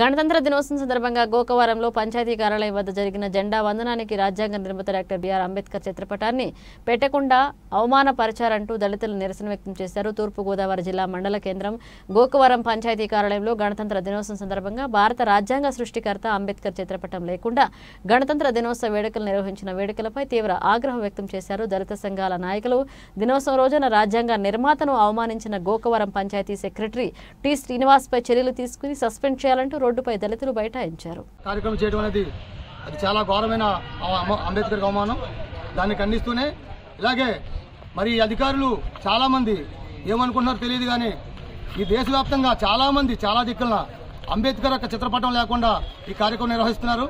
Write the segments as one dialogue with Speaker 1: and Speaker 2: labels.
Speaker 1: గణతంత్ర దినోత్సవం సందర్భంగా గోకవరంలో పంచాయతీ కార్యాలయం వద్ద జరిగిన జెండా వందనానికి రాజ్యాంగ నిర్మాత డాక్టర్ బిఆర్ అంబేద్కర్ చిత్రపటాన్ని పెట్టకుండా అవమానపరిచారంటూ దళితులు నిరసన వ్యక్తం చేశారు. తూర్పుగోదావరి జిల్లా మండల కేంద్రం గోకవరం పంచాయతీ కార్యాలయంలో గణతంత్ర దినోత్సవం సందర్భంగా భారత రాజ్యాంగ సృష్టికర్త అంబేద్కర్ చిత్రపటం లేకుండా గణతంత్ర దినోత్సవ వేడుకలు నిర్వహించిన వేడుకలపై తీవ్ర ఆగ్రహం వ్యక్తం చేశారు. దళిత సంఘాల నాయకులు దినోత్సవం రోజున రాజ్యాంగ నిర్మాతను అవమానించిన గోకవరం పంచాయతీ సెక్రటరీ టి శ్రీనివాస్పై చర్యలు తీసుకుని సస్పెండ్ చేయాలంటూ రోడ్డుపై దళితులు బైఠాయించారు.
Speaker 2: కార్యక్రమం చేయడం అనేది అది చాలా ఘోరమైన అంబేద్కర్ అవమానం. దాన్ని ఖండిస్తూనే ఇలాగే మరి ఈ అధికారులు చాలామంది ఏమనుకుంటున్నారో తెలియదు కానీ ఈ దేశవ్యాప్తంగా చాలామంది చాలా దిక్కుల అంబేద్కర్ యొక్క చిత్రపటం లేకుండా ఈ కార్యక్రమం నిర్వహిస్తున్నారు.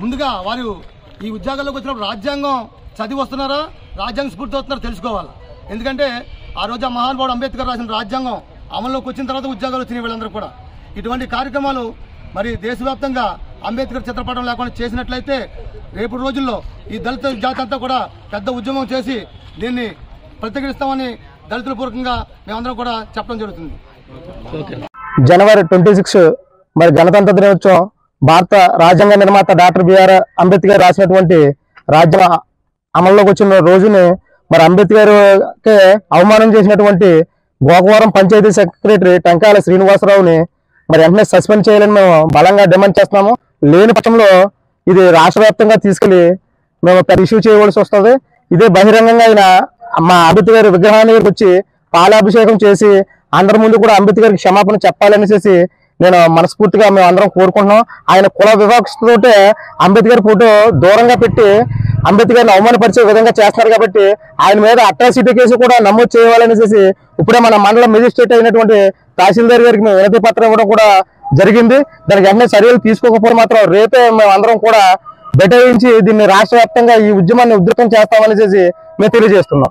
Speaker 2: ముందుగా వారు ఈ ఉద్యోగాల్లోకి వచ్చినప్పుడు రాజ్యాంగం చదివి వస్తున్నారా? రాజ్యాంగ స్ఫూర్తి వస్తున్నారో తెలుసుకోవాలి. ఎందుకంటే ఆ రోజు ఆ మహానుభావుడు అంబేద్కర్ రాసిన రాజ్యాంగం అమల్లోకి వచ్చిన తర్వాత ఉద్యోగాలు వచ్చినాయి వీళ్ళందరూ కూడా. ఇటువంటి కార్యక్రమాలు మరి దేశవ్యాప్తంగా అంబేద్కర్ చిత్రపటం లేకుండా చేసినట్లయితే రేపు రోజుల్లో ఈ దళిత జాతి అంతా కూడా పెద్ద ఉద్యమం చేసి దీన్ని ప్రతిఘటిస్తామని దళితుల పూర్వకంగా మేమందరం కూడా చెప్పడం జరుగుతుంది.
Speaker 3: జనవరి ట్వంటీ సిక్స్ మరి గణతంత్ర దినోత్సవం భారత రాజ్యాంగ నిర్మాత డాక్టర్ బిఆర్ అంబేద్కర్ రాసినటువంటి రాజ్యం అమల్లోకి వచ్చిన రోజుని మరి అంబేద్కర్కి అవమానం చేసినటువంటి గోకవరం పంచాయతీ సెక్రటరీ టంకాల శ్రీనివాసరావుని మరి వెంటనే సస్పెండ్ చేయాలని మేము బలంగా డిమాండ్ చేస్తున్నాము. లేని పక్షంలో ఇది రాష్ట్ర వ్యాప్తంగా తీసుకెళ్ళి మేము పెద్ద ఇష్యూ చేయవలసి వస్తుంది. ఇదే బహిరంగంగా ఆయన మా అంబేద్కర్ విగ్రహాన్ని వచ్చి పాలాభిషేకం చేసి అందరి ముందు కూడా అంబేద్కర్ క్షమాపణ చెప్పాలనేసి నేను మనస్ఫూర్తిగా మేము అందరం కోరుకుంటున్నాం. ఆయన కుల వివక్షతోటే అంబేద్కర్ ఫోటో దూరంగా పెట్టి అంబేద్కర్ని అవమానపరిచే విధంగా చేస్తారు కాబట్టి ఆయన మీద అట్రాసిటీ కేసు కూడా నమోదు చేయాలనేసి ఇప్పుడే మన మండల మెజిస్ట్రేట్ అయినటువంటి తహసీల్దార్ గారికి మేము వినతి పత్రం ఇవ్వడం కూడా జరిగింది. దానికి వెంటనే చర్యలు తీసుకోకపోతే మాత్రం రేపే మేమందరం అందరం కూడా బెటాయించి దీన్ని రాష్ట్ర వ్యాప్తంగా ఈ ఉద్యమాన్ని ఉధృతం చేసి మేము తెలియజేస్తున్నాం.